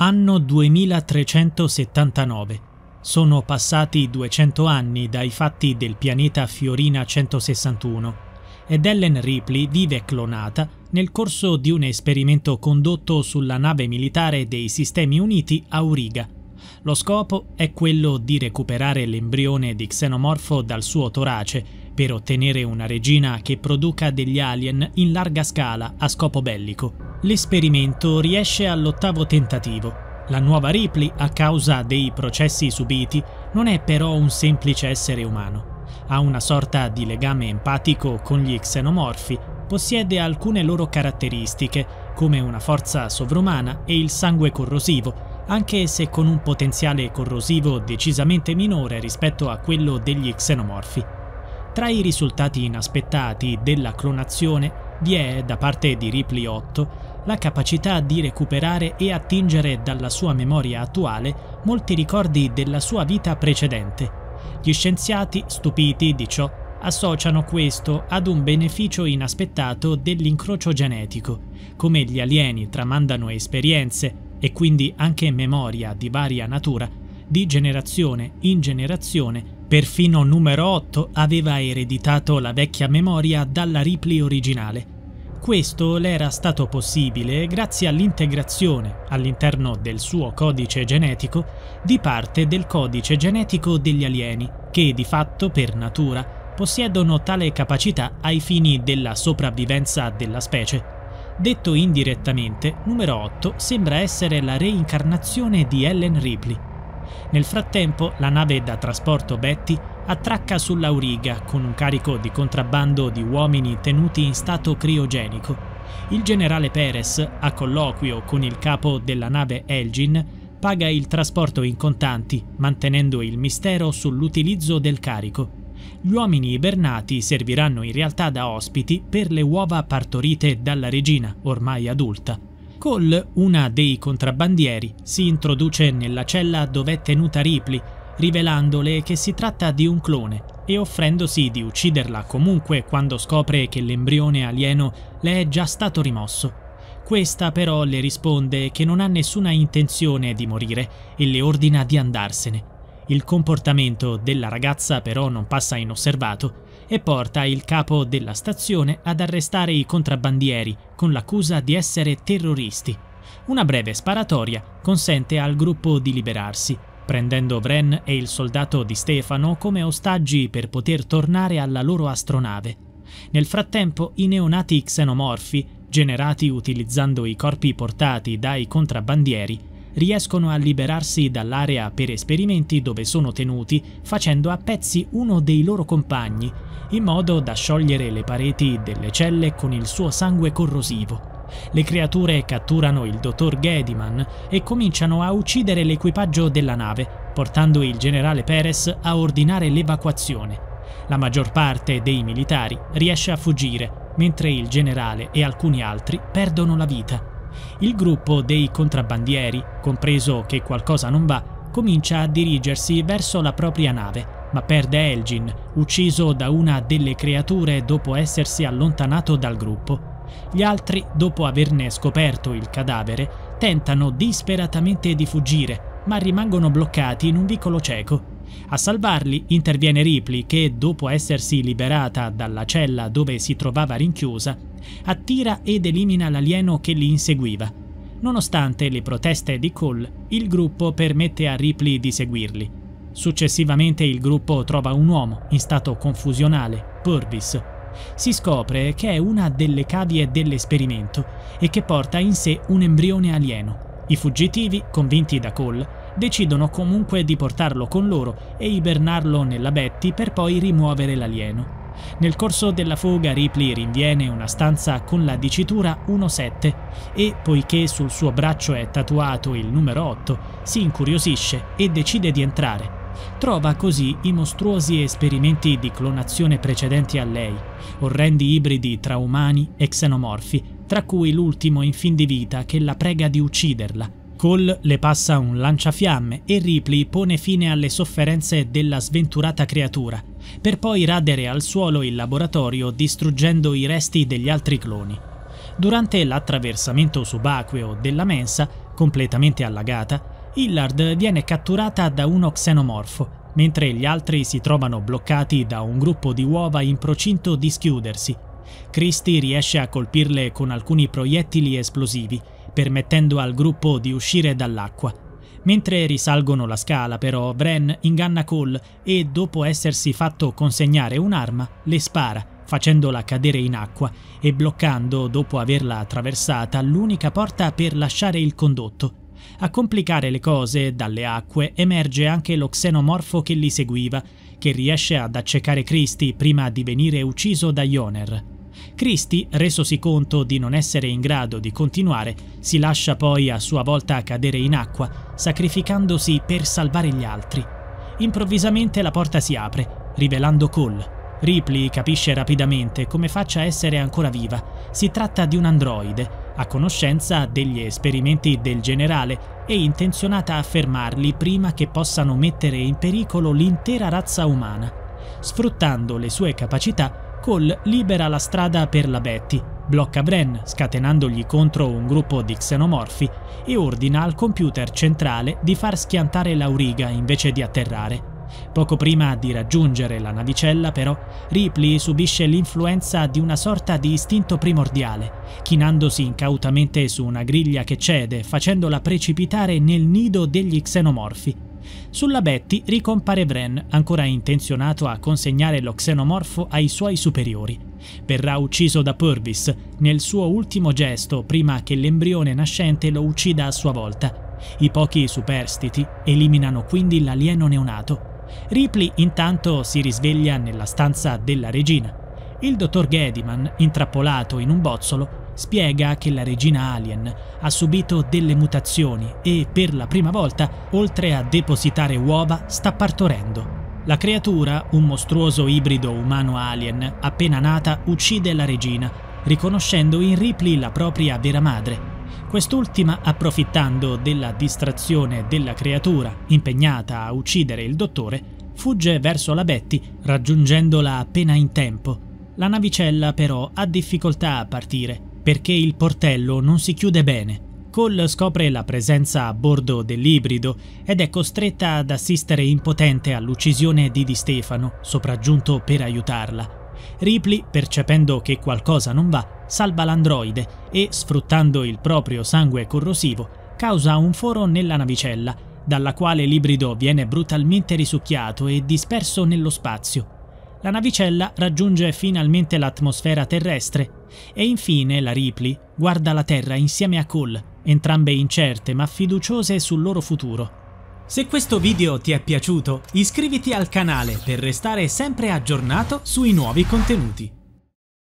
Anno 2379. Sono passati 200 anni dai fatti del pianeta Fiorina 161 ed Ellen Ripley vive clonata nel corso di un esperimento condotto sulla nave militare dei Sistemi Uniti Auriga. Lo scopo è quello di recuperare l'embrione di xenomorfo dal suo torace per ottenere una regina che produca degli alien in larga scala a scopo bellico. L'esperimento riesce all'ottavo tentativo. La nuova Ripley, a causa dei processi subiti, non è però un semplice essere umano. Ha una sorta di legame empatico con gli xenomorfi, possiede alcune loro caratteristiche, come una forza sovrumana e il sangue corrosivo, anche se con un potenziale corrosivo decisamente minore rispetto a quello degli xenomorfi. Tra i risultati inaspettati della clonazione vi è, da parte di Ripley 8, la capacità di recuperare e attingere dalla sua memoria attuale molti ricordi della sua vita precedente. Gli scienziati, stupiti di ciò, associano questo ad un beneficio inaspettato dell'incrocio genetico, come gli alieni tramandano esperienze e quindi anche memoria di varia natura, di generazione in generazione, perfino numero 8 aveva ereditato la vecchia memoria dalla Ripley originale questo le era stato possibile grazie all'integrazione all'interno del suo codice genetico di parte del codice genetico degli alieni, che di fatto per natura possiedono tale capacità ai fini della sopravvivenza della specie. Detto indirettamente, numero 8 sembra essere la reincarnazione di Ellen Ripley. Nel frattempo, la nave da trasporto Betty attracca sull'Auriga con un carico di contrabbando di uomini tenuti in stato criogenico. Il generale Perez, a colloquio con il capo della nave Elgin, paga il trasporto in contanti, mantenendo il mistero sull'utilizzo del carico. Gli uomini ibernati serviranno in realtà da ospiti per le uova partorite dalla regina, ormai adulta. Cole, una dei contrabbandieri, si introduce nella cella dove è tenuta Ripley rivelandole che si tratta di un clone e offrendosi di ucciderla comunque quando scopre che l'embrione alieno le è già stato rimosso. Questa però le risponde che non ha nessuna intenzione di morire e le ordina di andarsene. Il comportamento della ragazza però non passa inosservato e porta il capo della stazione ad arrestare i contrabbandieri con l'accusa di essere terroristi. Una breve sparatoria consente al gruppo di liberarsi prendendo Vren e il soldato di Stefano come ostaggi per poter tornare alla loro astronave. Nel frattempo i neonati xenomorfi, generati utilizzando i corpi portati dai contrabbandieri, riescono a liberarsi dall'area per esperimenti dove sono tenuti facendo a pezzi uno dei loro compagni, in modo da sciogliere le pareti delle celle con il suo sangue corrosivo. Le creature catturano il dottor Gediman e cominciano a uccidere l'equipaggio della nave, portando il generale Perez a ordinare l'evacuazione. La maggior parte dei militari riesce a fuggire, mentre il generale e alcuni altri perdono la vita. Il gruppo dei contrabbandieri, compreso che qualcosa non va, comincia a dirigersi verso la propria nave, ma perde Elgin, ucciso da una delle creature dopo essersi allontanato dal gruppo. Gli altri, dopo averne scoperto il cadavere, tentano disperatamente di fuggire, ma rimangono bloccati in un vicolo cieco. A salvarli interviene Ripley che, dopo essersi liberata dalla cella dove si trovava rinchiusa, attira ed elimina l'alieno che li inseguiva. Nonostante le proteste di Cole, il gruppo permette a Ripley di seguirli. Successivamente il gruppo trova un uomo in stato confusionale, Purvis, si scopre che è una delle cavie dell'esperimento e che porta in sé un embrione alieno. I fuggitivi, convinti da Cole, decidono comunque di portarlo con loro e ibernarlo nella Betty per poi rimuovere l'alieno. Nel corso della fuga Ripley rinviene una stanza con la dicitura 17 e, poiché sul suo braccio è tatuato il numero 8, si incuriosisce e decide di entrare. Trova così i mostruosi esperimenti di clonazione precedenti a lei, orrendi ibridi tra umani e xenomorfi, tra cui l'ultimo in fin di vita che la prega di ucciderla. Cole le passa un lanciafiamme e Ripley pone fine alle sofferenze della sventurata creatura, per poi radere al suolo il laboratorio distruggendo i resti degli altri cloni. Durante l'attraversamento subacqueo della mensa, completamente allagata, Hillard viene catturata da uno xenomorfo, mentre gli altri si trovano bloccati da un gruppo di uova in procinto di schiudersi. Christie riesce a colpirle con alcuni proiettili esplosivi, permettendo al gruppo di uscire dall'acqua. Mentre risalgono la scala, però, Bren inganna Cole e, dopo essersi fatto consegnare un'arma, le spara, facendola cadere in acqua e bloccando, dopo averla attraversata, l'unica porta per lasciare il condotto. A complicare le cose, dalle acque emerge anche lo xenomorfo che li seguiva, che riesce ad accecare Christie prima di venire ucciso da Yoner. Christie, resosi conto di non essere in grado di continuare, si lascia poi a sua volta cadere in acqua, sacrificandosi per salvare gli altri. Improvvisamente la porta si apre, rivelando Cole. Ripley capisce rapidamente come faccia essere ancora viva. Si tratta di un androide, a conoscenza degli esperimenti del generale e intenzionata a fermarli prima che possano mettere in pericolo l'intera razza umana. Sfruttando le sue capacità, Cole libera la strada per la Betty, blocca Bren scatenandogli contro un gruppo di xenomorfi e ordina al computer centrale di far schiantare l'auriga invece di atterrare. Poco prima di raggiungere la navicella, però, Ripley subisce l'influenza di una sorta di istinto primordiale, chinandosi incautamente su una griglia che cede, facendola precipitare nel nido degli xenomorfi. Sulla Betty ricompare Bren, ancora intenzionato a consegnare lo xenomorfo ai suoi superiori. Verrà ucciso da Purvis nel suo ultimo gesto prima che l'embrione nascente lo uccida a sua volta. I pochi superstiti eliminano quindi l'alieno neonato. Ripley intanto si risveglia nella stanza della regina. Il dottor Gediman, intrappolato in un bozzolo, spiega che la regina alien ha subito delle mutazioni e per la prima volta, oltre a depositare uova, sta partorendo. La creatura, un mostruoso ibrido umano-alien, appena nata, uccide la regina, riconoscendo in Ripley la propria vera madre. Quest'ultima, approfittando della distrazione della creatura, impegnata a uccidere il dottore, fugge verso la Betty, raggiungendola appena in tempo. La navicella però ha difficoltà a partire perché il portello non si chiude bene. Cole scopre la presenza a bordo dell'ibrido ed è costretta ad assistere impotente all'uccisione di Di Stefano, sopraggiunto per aiutarla. Ripley, percependo che qualcosa non va, salva l'androide e, sfruttando il proprio sangue corrosivo, causa un foro nella navicella, dalla quale l'ibrido viene brutalmente risucchiato e disperso nello spazio, la navicella raggiunge finalmente l'atmosfera terrestre e infine la Ripley guarda la Terra insieme a Cole, entrambe incerte ma fiduciose sul loro futuro. Se questo video ti è piaciuto, iscriviti al canale per restare sempre aggiornato sui nuovi contenuti.